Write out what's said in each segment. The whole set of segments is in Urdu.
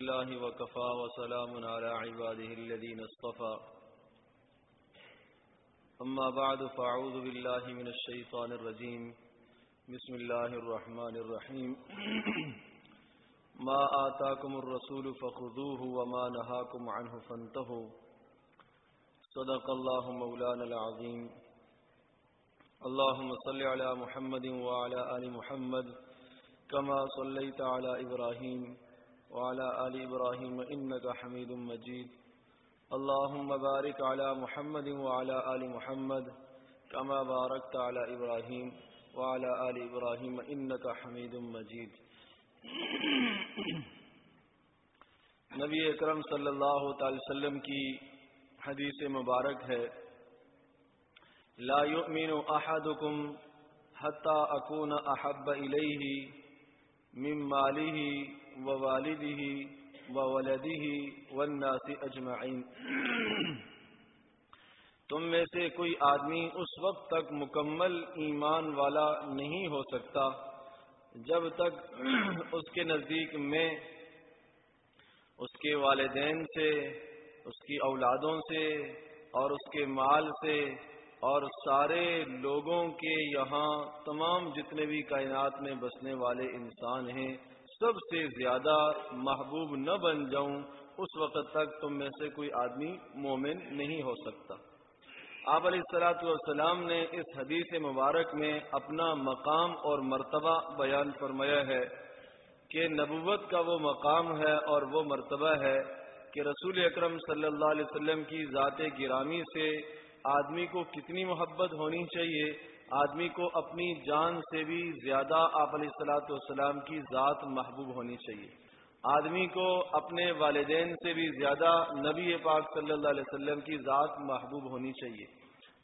الله وكفى وسلام على عباده الذين اصطفى. أما بعد، فأعوذ بالله من الشيطان الرجيم. بسم الله الرحمن الرحيم. ما آتاكم الرسول فخذوه وما نهاكم عنه فانتهوا. صدق الله مولانا العظيم. اللهم صل على محمد وعلى آل محمد كما صليت على إبراهيم. وعلى آل إبراهيم إنك حميد مجيد. اللهم بارك على محمد وعلى آل محمد كما باركت على إبراهيم وعلى آل إبراهيم إنك حميد مجيد. نبی اکرم صلی اللہ تعالی وسلم کی حدیث مبارک ہے. لا يؤمن احدكم حتى اكون احب اليه من ماله ووالده وولده والناس اجمعين تم میں سے کوئی آدمی اس وقت تک مکمل ایمان والا نہیں ہو سکتا، جب تک اس کے نزدیک میں، اس کے والدین سے، اس کی اولادوں سے، اور اس کے مال سے، اور سارے لوگوں کے یہاں تمام جتنے بھی کائنات میں بسنے والے انسان ہیں سب سے زیادہ محبوب نہ بن جاؤں، اس وقت تک تم میں سے کوئی آدمی مومن نہیں ہو سکتا۔ آپ علیہ السلاۃ والسلام نے اس حدیث مبارک میں اپنا مقام اور مرتبہ بیان فرمایا ہے کہ نبوت کا وہ مقام ہے اور وہ مرتبہ ہے کہ رسول اکرم صلی اللہ علیہ وسلم کی ذات گرامی سے آدمی کو کتنی محبت ہونی چاہیے آدمی کو اپنی جان سے بھی زیادہ آپ علیہ السلاۃ والسلام کی ذات محبوب ہونی چاہیے۔ آدمی کو اپنے والدین سے بھی زیادہ نبی پاک صلی اللہ علیہ وسلم کی ذات محبوب ہونی چاہیے۔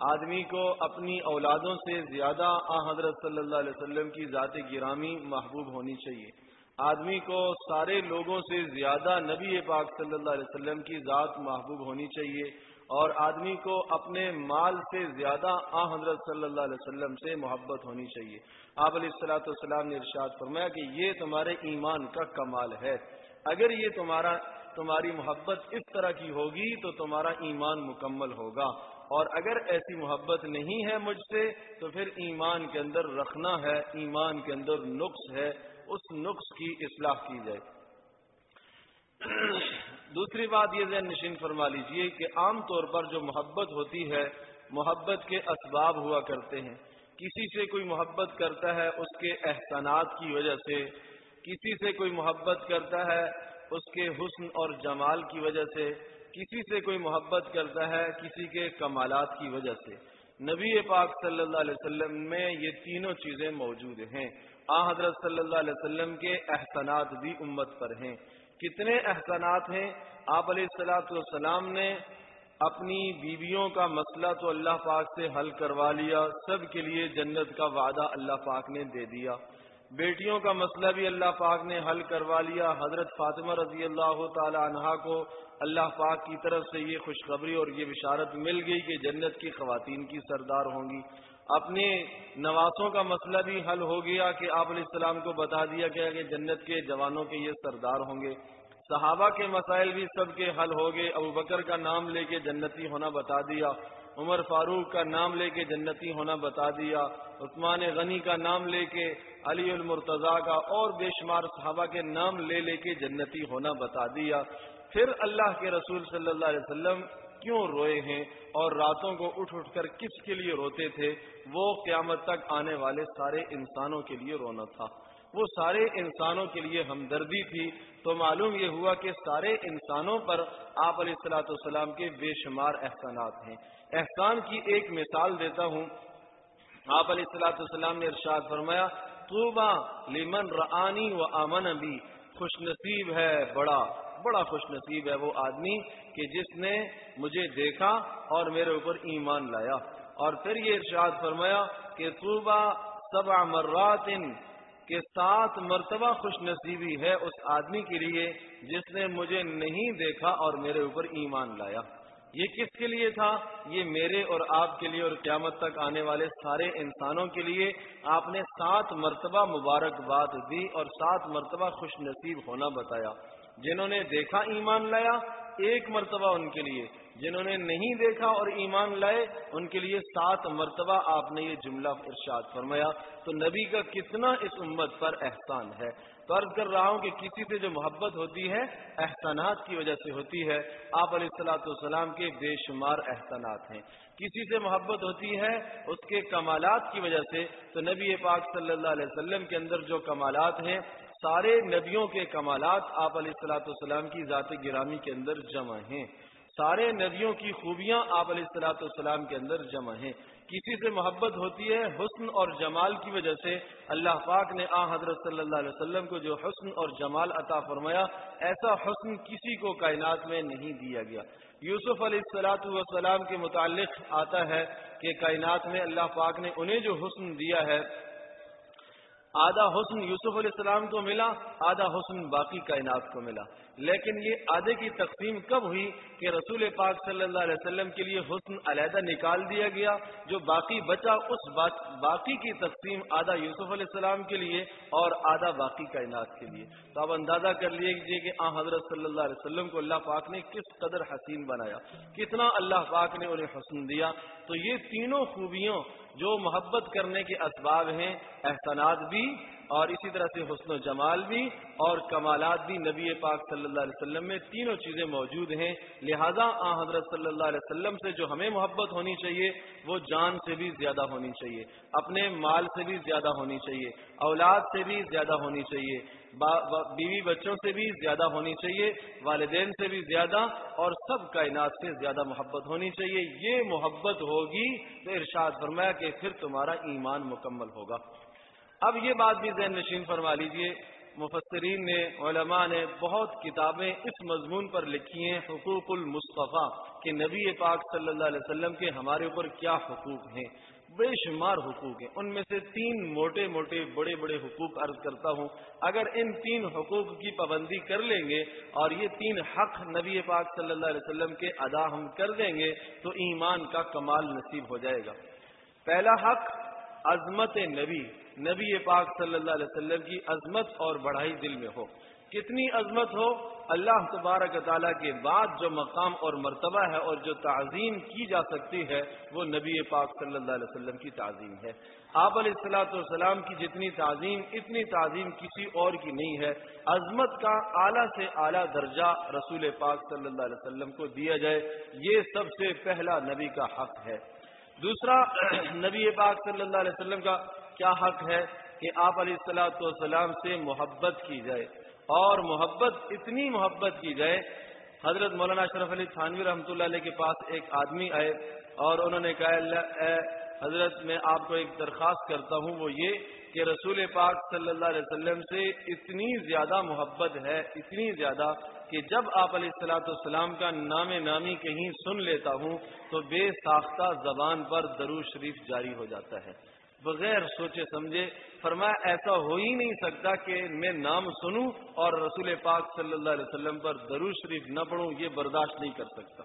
آدمی کو اپنی اولادوں سے زیادہ آ حضرت صلی اللہ علیہ وسلم کی ذات گرامی محبوب ہونی چاہیے۔ آدمی کو سارے لوگوں سے زیادہ نبی پاک صلی اللہ علیہ وسلم کی ذات محبوب ہونی چاہیے۔ اور آدمی کو اپنے مال سے زیادہ آ حضرت صلی اللہ علیہ وسلم سے محبت ہونی چاہیے۔ آپ علیہ السلاۃ والسلام نے ارشاد فرمایا کہ یہ تمہارے ایمان کا کمال ہے۔ اگر یہ تمہارا تمہاری محبت اس طرح کی ہوگی تو تمہارا ایمان مکمل ہوگا۔ اور اگر ایسی محبت نہیں ہے مجھ سے تو پھر ایمان کے اندر رکھنا ہے، ایمان کے اندر نقص ہے۔ اس نقص کی اصلاح کی جائے۔ دوسری بات یہ ذہن نشین فرما لیجیے کہ عام طور پر جو محبت ہوتی ہے، محبت کے اسباب ہوا کرتے ہیں۔ کسی سے کوئی محبت کرتا ہے، اس کے احسانات کی وجہ سے۔ کسی سے کوئی محبت کرتا ہے، اس کے حسن اور جمال کی وجہ سے۔ کسی سے کوئی محبت کرتا ہے، کسی کے کمالات کی وجہ سے۔ نبی پاک صلی اللہ علیہ وسلم میں یہ تینوں چیزیں موجود ہیں۔ آ حضرت صلی اللہ علیہ وسلم کے احسانات بھی امت پر ہیں۔ کتنے احسانات ہیں۔ آپ علیہ السلاۃ والسلام نے اپنی بیویوں کا مسئلہ تو اللہ پاک سے حل کروا لیا، سب کے لیے جنت کا وعدہ اللہ پاک نے دے دیا۔ بیٹیوں کا مسئلہ بھی اللہ پاک نے حل کروا لیا۔ حضرت فاطمہ رضی اللہ تعالی عنہا کو اللہ پاک کی طرف سے یہ خوشخبری اور یہ بشارت مل گئی کہ جنت کی خواتین کی سردار ہوں گی۔ اپنے نواسوں کا مسئلہ بھی حل ہو گیا کہ آپ علیہ السلام کو بتا دیا گیا کہ جنت کے جوانوں کے یہ سردار ہوں گے۔ صحابہ کے مسائل بھی سب کے حل ہو گئے۔ ابو بکر کا نام لے کے جنتی ہونا بتا دیا۔ عمر فاروق کا نام لے کے جنتی ہونا بتا دیا، عثمان غنی کا نام لے کے علی المرتضی کا اور بے شمار صحابہ کے نام لے لے کے جنتی ہونا بتا دیا۔ پھر اللہ کے رسول صلی اللہ علیہ وسلم کیوں روئے ہیں اور راتوں کو اٹھ اٹھ کر کس کے لیے روتے تھے؟ وہ قیامت تک آنے والے سارے انسانوں کے لیے رونا تھا۔ وہ سارے انسانوں کے لیے ہمدردی تھی تو معلوم یہ ہوا کہ سارے انسانوں پر آپ علیہ السلاۃ والسلام کے بے شمار احسانات ہیں۔ احسان کی ایک مثال دیتا ہوں۔ آپ علیہ السلاۃ والسلام نے ارشاد فرمایا طوبا لمن رانی و امن بھی خوش نصیب ہے بڑا بڑا خوش نصیب ہے وہ آدمی کہ جس نے مجھے دیکھا اور میرے اوپر ایمان لایا۔ اور پھر یہ ارشاد فرمایا کہ طوبا سبع مرات کے ساتھ مرتبہ خوش نصیبی ہے اس آدمی کے لیے جس نے مجھے نہیں دیکھا اور میرے اوپر ایمان لایا۔ یہ کس کے لیے تھا؟ یہ میرے اور آپ کے لیے اور قیامت تک آنے والے سارے انسانوں کے لیے۔ آپ نے سات مرتبہ مبارکباد دی اور سات مرتبہ خوش نصیب ہونا بتایا۔ جنہوں نے دیکھا ایمان لایا، ایک مرتبہ ان کے لیے۔ جنہوں نے نہیں دیکھا اور ایمان لائے، ان کے لیے سات مرتبہ آپ نے یہ جملہ ارشاد فرمایا۔ تو نبی کا کتنا اس امت پر احسان ہے؟ تو عرض کر رہا ہوں کہ کسی سے جو محبت ہوتی ہے، احسانات کی وجہ سے ہوتی ہے۔ آپ علیہ السلاۃ والسلام کے بے شمار احسانات ہیں۔ کسی سے محبت ہوتی ہے، اس کے کمالات کی وجہ سے۔ تو نبی پاک صلی اللہ علیہ وسلم کے اندر جو کمالات ہیں، سارے نبیوں کے کمالات آپ علیہ السلاۃ والسلام کی ذات گرامی کے اندر جمع ہیں۔ سارے نبیوں کی خوبیاں آپ علیہ السلاۃ والسلام کے اندر جمع ہیں۔ کسی سے محبت ہوتی ہے حسن اور جمال کی وجہ سے اللہ پاک نے آ حضرت صلی اللہ علیہ وسلم کو جو حسن اور جمال عطا فرمایا، ایسا حسن کسی کو کائنات میں نہیں دیا گیا۔ یوسف علیہ السلاۃ والسلام کے متعلق آتا ہے کہ کائنات میں اللہ پاک نے انہیں جو حسن دیا ہے، آدھا حسن یوسف علیہ السلام کو ملا، آدھا حسن باقی کائنات کو ملا۔ لیکن یہ آدھے کی تقسیم کب ہوئی کہ رسول پاک صلی اللہ علیہ وسلم کے لیے حسن علیحدہ نکال دیا گیا، جو باقی بچا اس باقی کی تقسیم آدھا یوسف علیہ السلام کے لیے اور آدھا باقی کائنات کے لیے۔ تو آپ اندازہ کر لیجیے کہ آ حضرت صلی اللہ علیہ وسلم کو اللہ پاک نے کس قدر حسین بنایا، کتنا اللہ پاک نے انہیں حسن دیا۔ تو یہ تینوں خوبیوں جو محبت کرنے کے اسباب ہیں، احسانات بھی اور اسی طرح سے حسن و جمال بھی اور کمالات بھی نبی پاک صلی اللہ علیہ وسلم میں تینوں چیزیں موجود ہیں۔ لہذا آ حضرت صلی اللہ علیہ وسلم سے جو ہمیں محبت ہونی چاہیے، وہ جان سے بھی زیادہ ہونی چاہیے، اپنے مال سے بھی زیادہ ہونی چاہیے، اولاد سے بھی زیادہ ہونی چاہیے بیوی بچوں سے بھی زیادہ ہونی چاہیے، والدین سے بھی زیادہ اور سب کائنات سے زیادہ محبت ہونی چاہیے۔ یہ محبت ہوگی تو ارشاد فرمایا کہ پھر تمہارا ایمان مکمل ہوگا۔ اب یہ بات بھی ذہن نشین فرما لیجیے، مفسرین نے، علماء نے بہت کتابیں اس مضمون پر لکھی ہیں، حقوق المصطفیٰ، کہ نبی پاک صلی اللہ علیہ وسلم کے ہمارے اوپر کیا حقوق ہیں۔ بے شمار حقوق ہیں۔ ان میں سے تین موٹے موٹے بڑے بڑے حقوق عرض کرتا ہوں۔ اگر ان تین حقوق کی پابندی کر لیں گے اور یہ تین حق نبی پاک صلی اللہ علیہ وسلم کے ادا ہم کر دیں گے، تو ایمان کا کمال نصیب ہو جائے گا۔ پہلا حق، عظمت نبی۔ نبی پاک صلی اللہ علیہ وسلم کی عظمت اور بڑھائی دل میں ہو۔ کتنی عظمت ہو۔ اللہ تبارک تعالیٰ کے بعد جو مقام اور مرتبہ ہے اور جو تعظیم کی جا سکتی ہے، وہ نبی پاک صلی اللہ علیہ وسلم کی تعظیم ہے۔ آپ علیہ السلاۃ والسلام کی جتنی تعظیم، اتنی تعظیم کسی اور کی نہیں ہے۔ عظمت کا اعلیٰ سے اعلیٰ درجہ رسول پاک صلی اللہ علیہ وسلم کو دیا جائے، یہ سب سے پہلا نبی کا حق ہے۔ دوسرا، نبی پاک صلی اللہ علیہ وسلم کا کیا حق ہے کہ آپ علیہ السلاۃ والسلام سے محبت کی جائے اور محبت اتنی محبت کی جائے؟ حضرت مولانا اشرف علی تھانوی رحمۃ اللہ علیہ کے پاس ایک آدمی آئے اور انہوں نے کہا اے حضرت، میں آپ کو ایک درخواست کرتا ہوں، وہ یہ کہ رسول پاک صلی اللہ علیہ وسلم سے اتنی زیادہ محبت ہے، اتنی زیادہ کہ جب آپ علیہ السلاۃ والسلام کا نام نامی کہیں سن لیتا ہوں تو بے ساختہ زبان پر درو شریف جاری ہو جاتا ہے۔ بغیر سوچے سمجھے، فرمایا، ایسا ہو ہی نہیں سکتا کہ میں نام سنوں اور رسول پاک صلی اللہ علیہ وسلم پر درو شریف نہ پڑھوں، یہ برداشت نہیں کر سکتا۔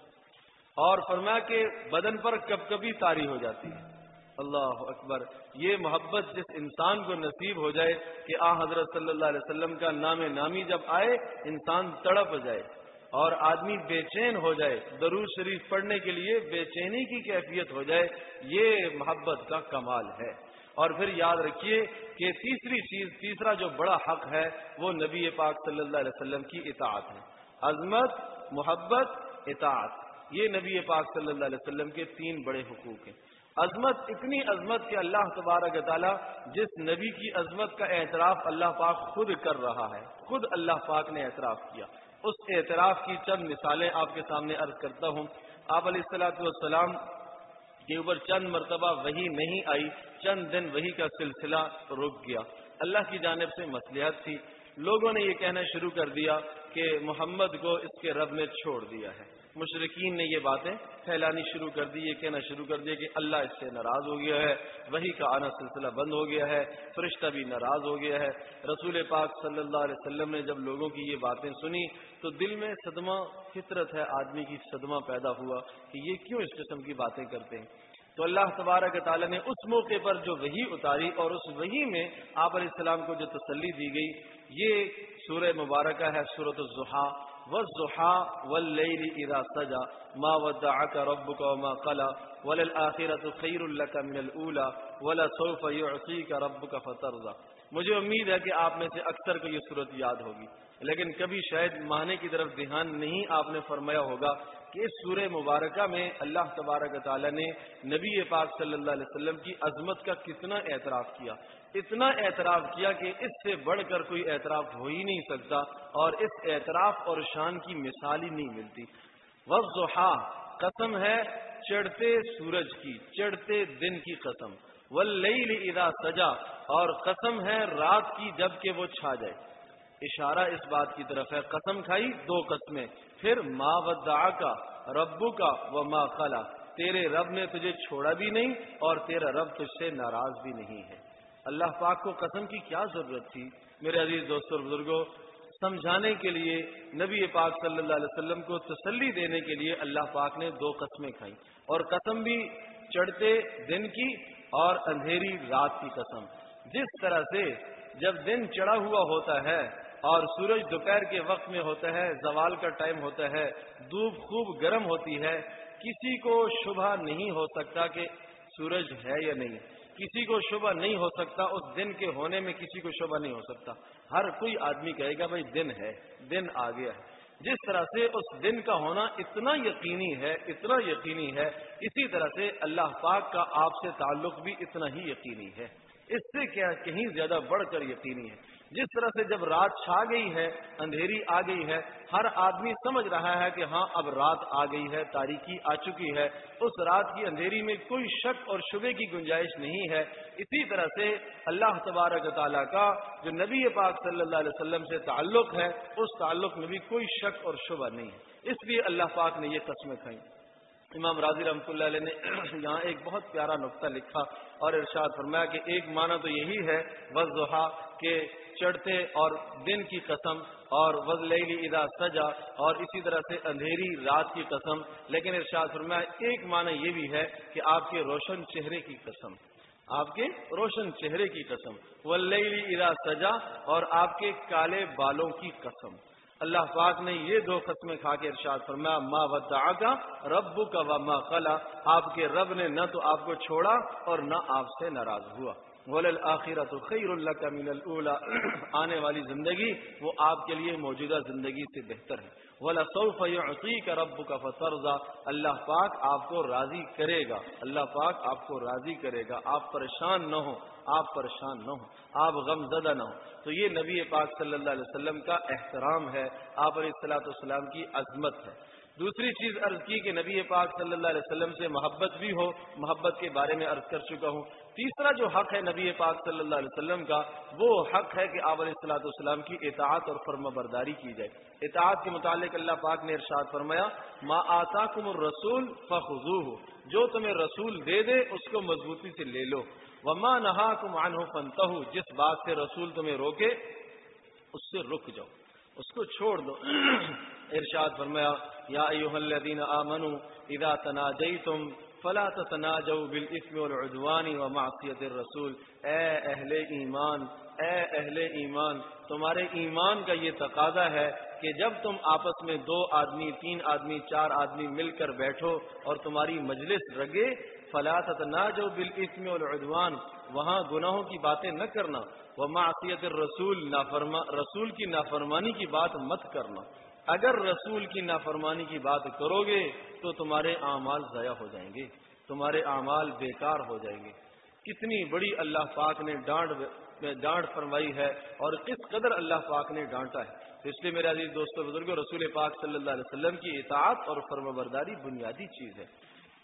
اور فرمایا کہ بدن پر کب کبھی تاری ہو جاتی ہے۔ اللہ اکبر، یہ محبت جس انسان کو نصیب ہو جائے کہ آ حضرت صلی اللہ علیہ وسلم کا نام نامی جب آئے، انسان تڑپ جائے۔ اور آدمی بے چین ہو جائے، درود شریف پڑھنے کے لیے بے چینی کی کیفیت ہو جائے، یہ محبت کا کمال ہے۔ اور پھر یاد رکھیے کہ تیسری چیز، تیسرا جو بڑا حق ہے، وہ نبی پاک صلی اللہ علیہ وسلم کی اطاعت ہے۔ عظمت، محبت، اطاعت۔ یہ نبی پاک صلی اللہ علیہ وسلم کے تین بڑے حقوق ہیں۔ عظمت، اتنی عظمت کہ اللہ تبارک تعالیٰ جس نبی کی عظمت کا اعتراف اللہ پاک خود کر رہا ہے، خود اللہ پاک نے اعتراف کیا۔ اس اعتراف کی چند مثالیں آپ کے سامنے عرض کرتا ہوں۔ آپ علیہ السلاۃ والسلام، کے اوپر چند مرتبہ وہی نہیں آئی، چند دن وہی کا سلسلہ رک گیا۔ اللہ کی جانب سے مصلحت تھی۔ لوگوں نے یہ کہنا شروع کر دیا کہ محمد کو اس کے رب نے چھوڑ دیا ہے۔ مشرقین نے یہ باتیں پھیلانی شروع کر دی، یہ کہنا شروع کر دیا کہ اللہ اس سے ناراض ہو گیا ہے، وہی کا آنا سلسلہ بند ہو گیا ہے، فرشتہ بھی ناراض ہو گیا ہے۔ رسول پاک صلی اللہ علیہ وسلم نے جب لوگوں کی یہ باتیں سنی تو دل میں صدمہ، فطرت ہے، آدمی کی صدمہ پیدا ہوا کہ یہ کیوں اس قسم کی باتیں کرتے ہیں؟ تو اللہ تبارک تعالیٰ نے اس موقع پر جو وہی اتاری اور اس وہی میں آپ علیہ السلام کو جو تسلی دی گئی، یہ سورہ مبارکہ ہے سورت الزحا والضحى والليل إذا سجا ما ودعك ربك وما قلى. وللآخرة خير لك من الأولى. ولا سوف يعطيك ربك فترضى. مجھے امید ہے کہ آپ میں سے اکثر کو یہ صورت یاد ہوگی. لیکن کبھی شاید ماہنے کی طرف دھیان نہیں آپ نے فرمایا ہوگا کہ اس سورہ مبارکہ میں اللہ تبارک تعالیٰ نے نبی پاک صلی اللہ علیہ وسلم کی عظمت کا کتنا اعتراف کیا، اتنا اعتراف کیا کہ اس سے بڑھ کر کوئی اعتراف ہو ہی نہیں سکتا اور اس اعتراف اور شان کی مثال ہی نہیں ملتی۔ وضحا قسم ہے چڑھتے سورج کی، چڑھتے دن کی قسم۔ واللیل اذا سجا اور قسم ہے رات کی جبکہ وہ چھا جائے۔ اشارہ اس بات کی طرف ہے، قسم کھائی دو قسمیں۔ پھر ما ودعا کا ربو کا و ما خلا۔ تیرے رب نے تجھے چھوڑا بھی نہیں اور تیرا رب تجھ سے ناراض بھی نہیں ہے۔ اللہ پاک کو قسم کی کیا ضرورت تھی؟ میرے عزیز دوستوں بزرگوں سمجھانے کے لیے، نبی پاک صلی اللہ علیہ وسلم کو تسلی دینے کے لیے اللہ پاک نے دو قسمیں کھائیں۔ اور قسم بھی چڑھتے دن کی اور اندھیری رات کی قسم۔ جس طرح سے جب دن چڑھا ہوا ہوتا ہے اور سورج دوپہر کے وقت میں ہوتا ہے، زوال کا ٹائم ہوتا ہے، دھوپ خوب گرم ہوتی ہے، کسی کو شبہ نہیں ہو سکتا کہ سورج ہے یا نہیں۔ کسی کو شبہ نہیں ہو سکتا، اس دن کے ہونے میں کسی کو شبہ نہیں ہو سکتا۔ ہر کوئی آدمی کہے گا، بھائی، دن ہے، دن آ گیا ہے۔ جس طرح سے اس دن کا ہونا اتنا یقینی ہے، اتنا یقینی ہے، اسی طرح سے اللہ پاک کا آپ سے تعلق بھی اتنا ہی یقینی ہے۔ اس سے کیا، کہیں زیادہ بڑھ کر یقینی ہے۔ جس طرح سے جب رات چھا گئی ہے، اندھیری آ گئی ہے، ہر آدمی سمجھ رہا ہے کہ ہاں اب رات آ گئی ہے تاریخی آ چکی ہے۔ اس رات کی اندھیری میں کوئی شک اور شبے کی گنجائش نہیں ہے۔ اسی طرح سے اللہ تبارک تعالیٰ کا جو نبی پاک صلی اللہ علیہ وسلم سے تعلق ہے، اس تعلق میں بھی کوئی شک اور شبہ نہیں ہے۔ اس لیے اللہ پاک نے یہ قسمیں کھائیں۔ امام راضی رحمۃ اللہ علیہ نے یہاں ایک بہت پیارا نقطہ لکھا اور ارشاد فرمایا کہ ایک معنی تو یہی ہے، وضحا، کہ چڑھتے اور دن کی قسم اور وز لیلی ادا سجا اور اسی طرح سے اندھیری رات کی قسم۔ لیکن ارشاد فرمایا ایک معنی یہ بھی ہے کہ آپ کے روشن چہرے کی قسم، آپ کے روشن چہرے کی قسم۔ ولیلی ادا سجا اور آپ کے کالے بالوں کی قسم۔ اللہ پاک نے یہ دو قسمیں کھا کے ارشاد فرمایا، ما ودعا کا رب کا و ما خلا، آپ کے رب نے نہ تو آپ کو چھوڑا اور نہ آپ سے ناراض ہوا۔ ولل آخرت خیر اللہ کا من الا آنے والی زندگی وہ آپ کے لیے موجودہ زندگی سے بہتر ہے۔ ولا سوف کا رب کا فسرزا اللہ پاک آپ کو راضی کرے گا۔ اللہ پاک آپ کو راضی کرے گا۔ آپ پریشان نہ ہو آپ پریشان نہ ہو آپ غم زدہ نہ ہو تو یہ نبی پاک صلی اللہ علیہ وسلم کا احترام ہے، آپ علیہ السلاۃ والسلام کی عظمت ہے۔ دوسری چیز عرض کی کہ نبی پاک صلی اللہ علیہ وسلم سے محبت بھی ہو، محبت کے بارے میں عرض کر چکا ہوں۔ تیسرا جو حق ہے نبی پاک صلی اللہ علیہ وسلم کا، وہ حق ہے کہ آپ علیہ السلاۃ والسلام کی اطاعت اور فرما برداری کی جائے۔ اطاعت کے متعلق اللہ پاک نے ارشاد فرمایا، ما آتا کم الرسول فخو جو تمہیں رسول دے دے، اس کو مضبوطی سے لے لو۔ وما نہا کم عنہ فنتہ جس بات سے رسول تمہیں روکے، اس سے رک جاؤ۔ اس کو چھوڑ دو۔ ارشاد فرمایا، یا ایوہ الذین آمنوا اذا تناجیتم فلا تتناجوا بالاسم والعدوان ومعصیت الرسول۔ اے اہل ایمان، اے اہل ایمان، تمہارے ایمان کا یہ تقاضا ہے کہ جب تم آپس میں دو آدمی، تین آدمی، چار آدمی مل کر بیٹھو اور تمہاری مجلس رگے فلاست نہ جو بال اسم العدوان وہاں گناہوں کی باتیں نہ کرنا. وہ معصیت رسول نافرما، رسول کی نافرمانی کی بات مت کرنا. اگر رسول کی نافرمانی کی بات کرو گے تو تمہارے اعمال ضائع ہو جائیں گے، تمہارے اعمال بیکار ہو جائیں گے۔ کتنی بڑی اللہ پاک نے ڈانٹ ڈانٹ فرمائی ہے اور کس قدر اللہ پاک نے ڈانٹا ہے۔ اس لیے میرے عزیز دوستوں بزرگوں رسول پاک صلی اللہ علیہ وسلم کی اطاعت اور فرم برداری بنیادی چیز ہے۔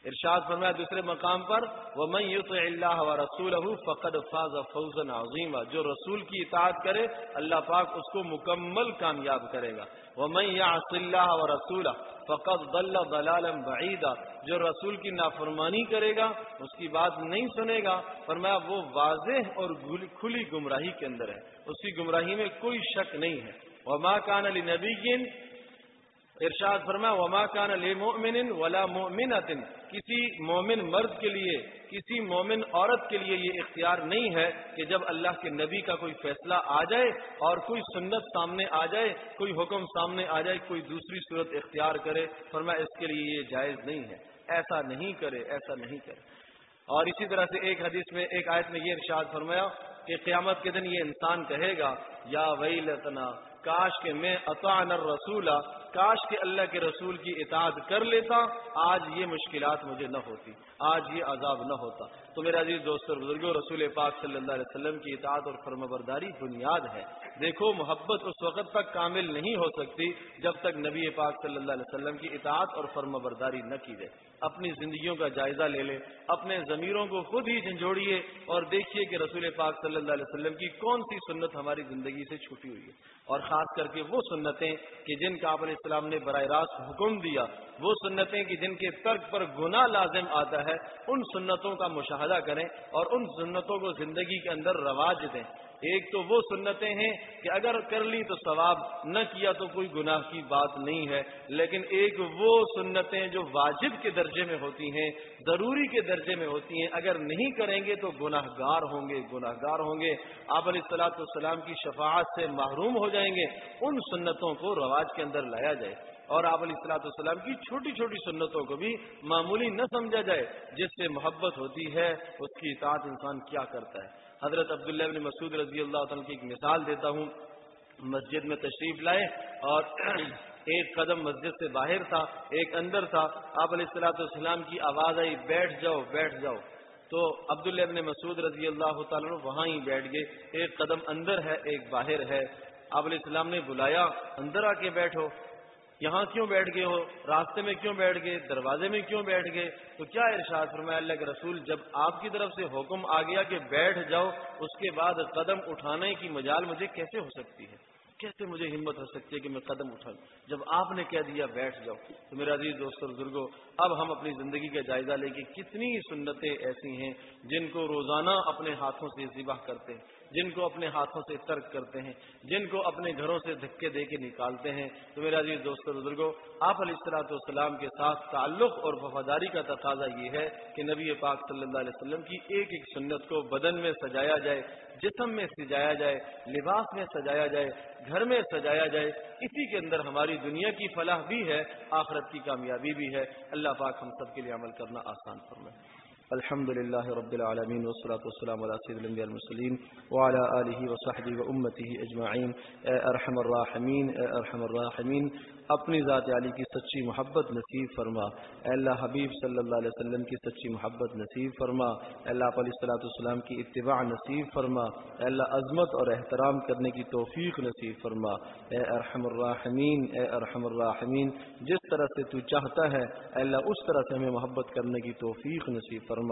ارشاد فرمایا دوسرے مقام پر وہ میں یو اللہ و رسول فقد فاض فوزن عظیم جو رسول کی اطاعت کرے، اللہ پاک اس کو مکمل کامیاب کرے گا۔ وہ میں یا اللہ و رسول فقط دل دلال بعیدہ جو رسول کی نافرمانی کرے گا، اس کی بات نہیں سنے گا۔ فرمایا، وہ واضح اور کھلی گمراہی کے اندر ہے۔ اس کی گمراہی میں کوئی شک نہیں ہے۔ وہ ماں کان علی نبی ارشاد فرما وما کان لمؤمن ولا مؤمنۃ کسی مومن مرد کے لیے، کسی مومن عورت کے لیے یہ اختیار نہیں ہے کہ جب اللہ کے نبی کا کوئی فیصلہ آ جائے اور کوئی سنت سامنے آ جائے، کوئی حکم سامنے آ جائے، کوئی دوسری صورت اختیار کرے فرما اس کے لیے یہ جائز نہیں ہے۔ ایسا نہیں کرے، ایسا نہیں کرے۔ اور اسی طرح سے ایک حدیث میں، ایک آیت میں یہ ارشاد فرمایا کہ قیامت کے دن یہ انسان کہے گا، یا وئی لتنا کاش کے میں اطعن الرسول، کاش کے اللہ کے رسول کی اطاعت کر لیتا، آج یہ مشکلات مجھے نہ ہوتی، آج یہ عذاب نہ ہوتا۔ تو میرا عزیز دوست اور بزرگوں رسول پاک صلی اللہ علیہ وسلم کی اطاعت اور فرم برداری بنیاد ہے۔ دیکھو، محبت اس وقت تک کامل نہیں ہو سکتی جب تک نبی پاک صلی اللہ علیہ وسلم کی اطاعت اور فرم برداری نہ کی جائے۔ اپنی زندگیوں کا جائزہ لے لے، اپنے ضمیروں کو خود ہی جھنجھوڑیے اور دیکھیے کہ رسول پاک صلی اللہ علیہ وسلم کی کون سی سنت ہماری زندگی سے چھوٹی ہوئی ہے۔ اور خاص کر کے وہ سنتیں کہ جن کا آپ علیہ السلام نے براہ راست حکم دیا، وہ سنتیں کہ جن کے ترک پر گناہ لازم آتا ہے، ان سنتوں کا مشاہدہ کریں اور ان سنتوں کو زندگی کے اندر رواج دیں۔ ایک تو وہ سنتیں ہیں کہ اگر کر لی تو ثواب، نہ کیا تو کوئی گناہ کی بات نہیں ہے۔ لیکن ایک وہ سنتیں جو واجب کے درجے میں ہوتی ہیں، ضروری کے درجے میں ہوتی ہیں، اگر نہیں کریں گے تو گناہ گار ہوں گے گناہ گار ہوں گے۔ آپ علیہ السلاۃ والسلام کی شفاعت سے محروم ہو جائیں گے، ان سنتوں کو رواج کے اندر لایا جائے۔ اور آپ علیہ السلاۃ والسلام کی چھوٹی چھوٹی سنتوں کو بھی معمولی نہ سمجھا جائے، جس سے محبت ہوتی ہے، اس کی اطاعت انسان کیا کرتا ہے۔ حضرت عبداللہ بن مسعود رضی اللہ تعالیٰ کی ایک مثال دیتا ہوں۔ مسجد میں تشریف لائے اور ایک قدم مسجد سے باہر تھا، ایک اندر تھا۔ آپ علیہ السلاۃ والسلام کی آواز آئی، بیٹھ جاؤ بیٹھ جاؤ۔ تو عبداللہ ابن مسعود رضی اللہ تعالیٰ وہاں ہی بیٹھ گئے۔ ایک قدم اندر ہے، ایک باہر ہے۔ آپ علیہ السلام نے بلایا، اندر آ کے بیٹھو۔ یہاں کیوں بیٹھ گئے ہو؟ راستے میں کیوں بیٹھ گئے؟ دروازے میں کیوں بیٹھ گئے؟ تو کیا ارشاد فرمایا اللہ کے رسول، جب آپ کی طرف سے حکم آ گیا کہ بیٹھ جاؤ، اس کے بعد قدم اٹھانے کی مجال مجھے کیسے ہو سکتی ہے؟ کیسے مجھے ہمت ہو سکتی ہے کہ میں قدم اٹھاؤں؟ جب آپ نے کہہ دیا بیٹھ جاؤ، تو میرا عزیز دوست بزرگوں اب ہم اپنی زندگی کا جائزہ لیں کہ کتنی سنتیں ایسی ہیں جن کو روزانہ اپنے ہاتھوں سے ذبح کرتے ہیں۔ جن کو اپنے ہاتھوں سے ترک کرتے ہیں، جن کو اپنے گھروں سے دھکے دے کے نکالتے ہیں۔ تو میرا عزیز دوست بزرگوں آپ علیہ السلاۃ والسلام کے ساتھ تعلق اور وفاداری کا تقاضا یہ ہے کہ نبی پاک صلی اللہ علیہ وسلم کی ایک ایک سنت کو بدن میں سجایا جائے، جسم میں سجایا جائے، لباس میں سجایا جائے، گھر میں سجایا جائے۔ اسی کے اندر ہماری دنیا کی فلاح بھی ہے، آخرت کی کامیابی بھی ہے۔ اللہ پاک ہم سب کے لیے عمل کرنا آسان فرمائے۔ الحمد لله رب العالمين، والصلاة والسلام على سيد الانبياء المرسلين وعلى آله وصحبه وأمته أجمعين. أرحم الراحمين أرحم الراحمين. اپنی ذات علی کی سچی محبت نصیب فرما۔ اے اللہ حبیب صلی اللہ علیہ وسلم کی سچی محبت نصیب فرما۔ اے اللہ علیہ السلاۃ السلام کی اتباع نصیب فرما۔ اے اللہ عظمت اور احترام کرنے کی توفیق نصیب فرما۔ اے ارحم الراحمین، اے ارحم الراحمین، جس طرح سے تو چاہتا ہے، اے اللہ اس طرح سے ہمیں محبت کرنے کی توفیق نصیب فرما۔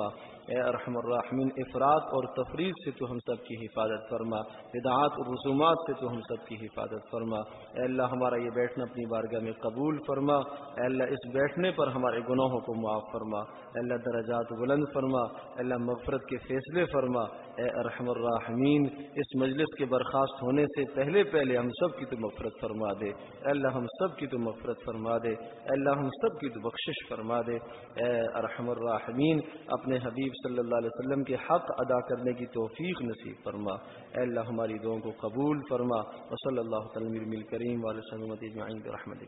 اے ارحم الراحمین افراد اور تفریح سے تو ہم سب کی حفاظت فرما، ہدایات اور رسومات سے تو ہم سب کی حفاظت فرما۔ اے اللہ، ہمارا یہ بیٹھنا اپنی بارگاہ میں قبول فرما۔ اے اللہ، اس بیٹھنے پر ہمارے گناہوں کو معاف فرما۔ اے اللہ، درجات بلند فرما۔ اے اللہ، مغفرت کے فیصلے فرما۔ اے ارحم الراحمین، اس مجلس کے برخاست ہونے سے پہلے پہلے ہم سب کی تو مغفرت فرما دے۔ اے اللہ، ہم سب کی تو مغفرت فرما دے۔ اے اللہ، ہم سب کی تو بخشش فرما دے۔ اے ارحم الراحمین اپنے حبیب صلی اللہ علیہ وسلم کے حق ادا کرنے کی توفیق نصیب فرما۔ اے اللہ ہماری دعاؤں کو قبول فرما۔ وصلی اللہ تعالی مل کریم والے سلمت رحمت